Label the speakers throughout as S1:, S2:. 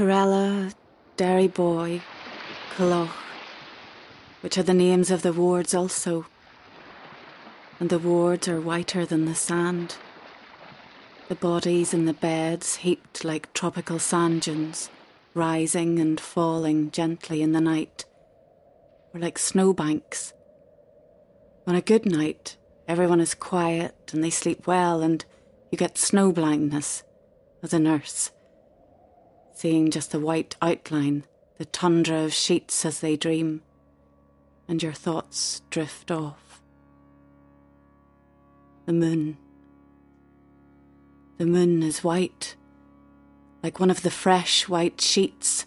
S1: Tyrella, Derry Boy, Coloch, which are the names of the wards also. And the wards are whiter than the sand. The bodies in the beds heaped like tropical sand dunes, rising and falling gently in the night, or like snowbanks. On a good night, everyone is quiet and they sleep well, and you get snow blindness as a nurse, seeing just the white outline, the tundra of sheets as they dream, and your thoughts drift off. The moon. The moon is white, like one of the fresh white sheets,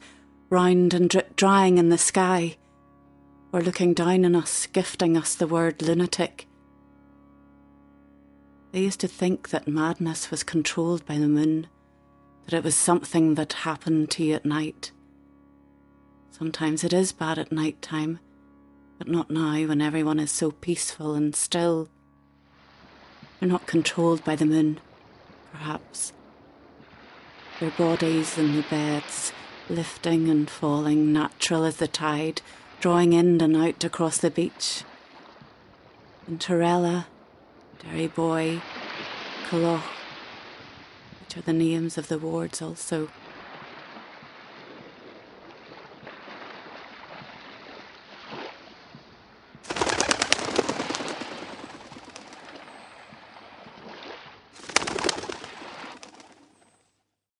S1: round and drying in the sky, or looking down on us, gifting us the word lunatic. They used to think that madness was controlled by the moon, that it was something that happened to you at night. Sometimes it is bad at night time, but not now when everyone is so peaceful and still. They're not controlled by the moon, perhaps. Their bodies in the beds, lifting and falling, natural as the tide, drawing in and out across the beach. And Tyrella, Derry Boy, Coloch, are the names of the wards also.